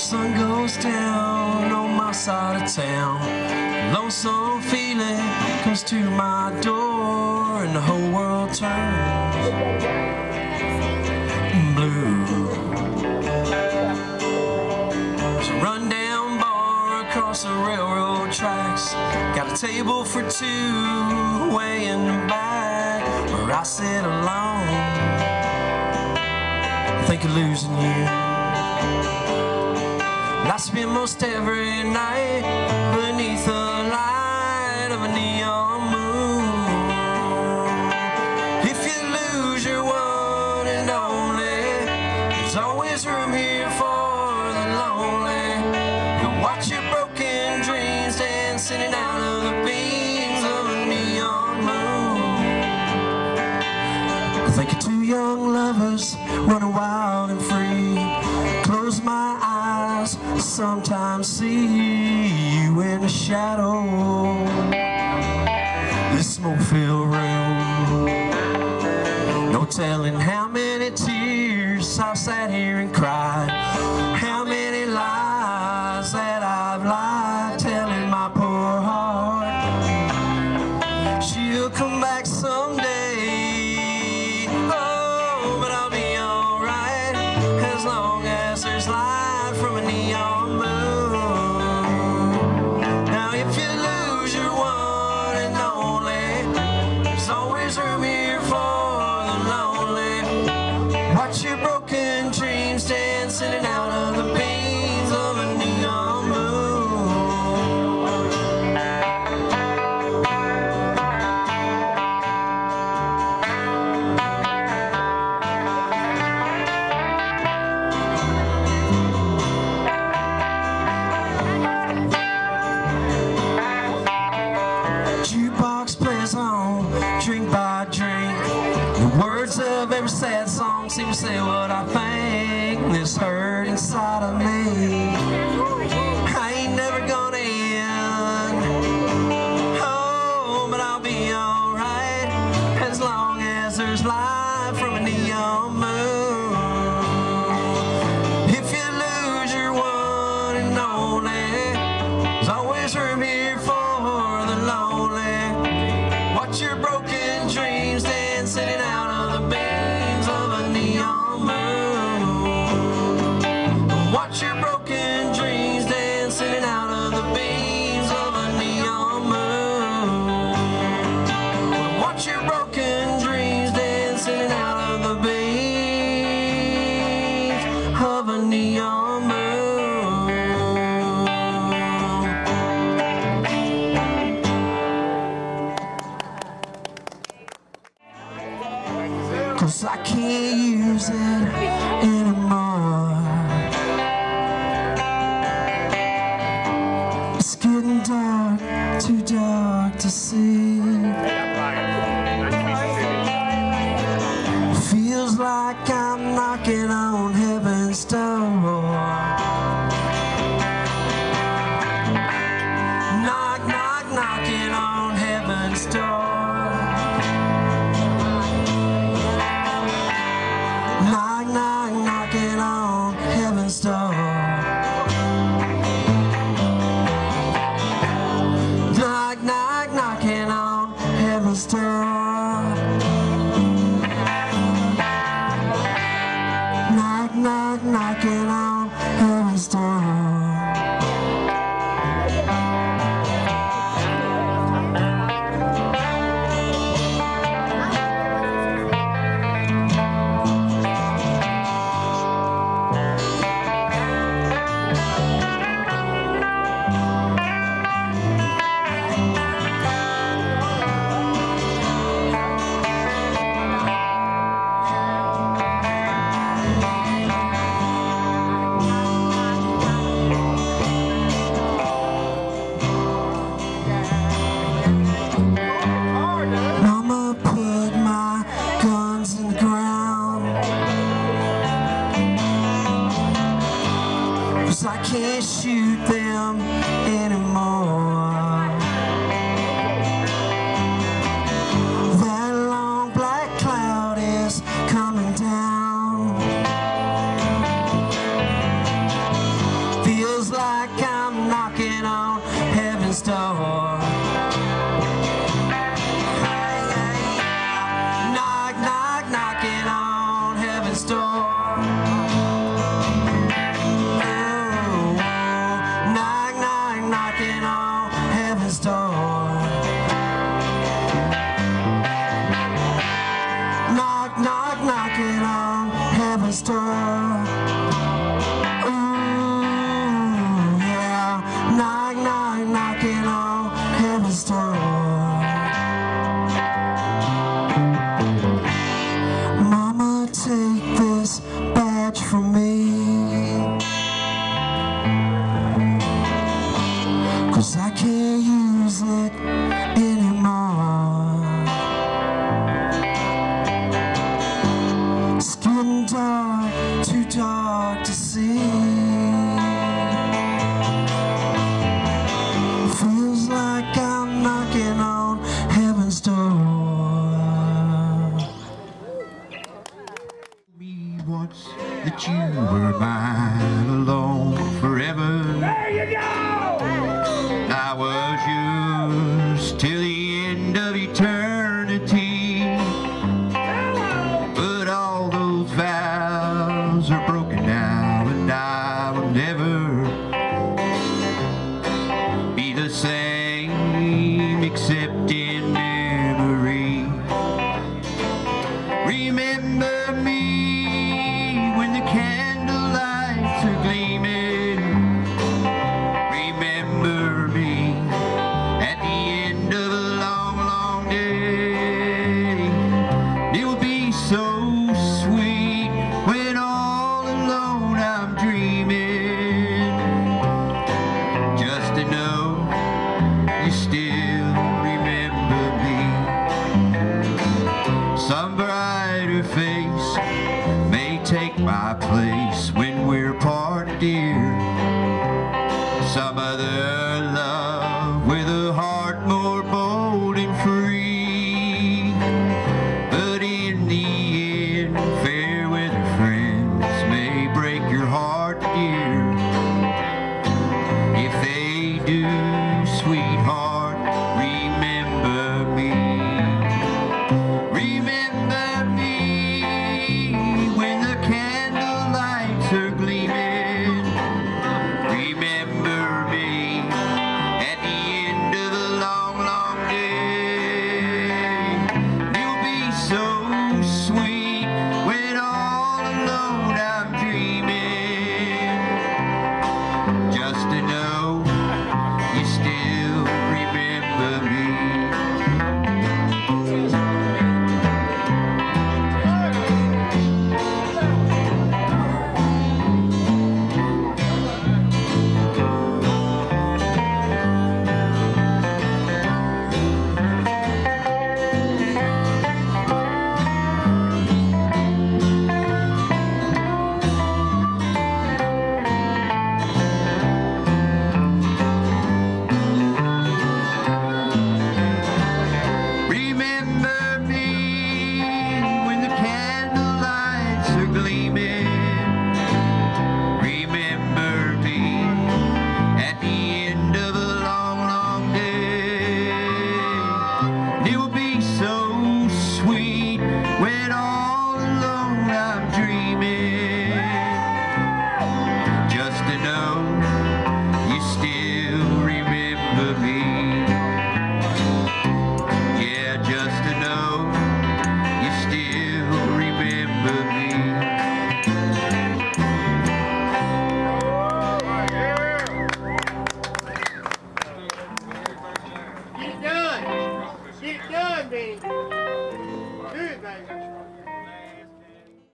sun goes down on my side of town. Lonesome feeling comes to my door and the whole world turns blue. There's a rundown bar across the railroad tracks. Got a table for two way in the back where I sit alone. I think of losing you. I spend most every night beneath the light of a neon. sometimes see you in the shadow. The smoke filled room. No telling how sad songs, he would say what I think, this hurt inside of me. Cause I can't use it anymore. It's getting dark, too dark to see. Feels like I'm knocking on Nine. Bye. I can't use it anymore. Skin dark, too dark to see. Feels like I'm knocking on heaven's door. Me once that you were mine alone forever. There you go!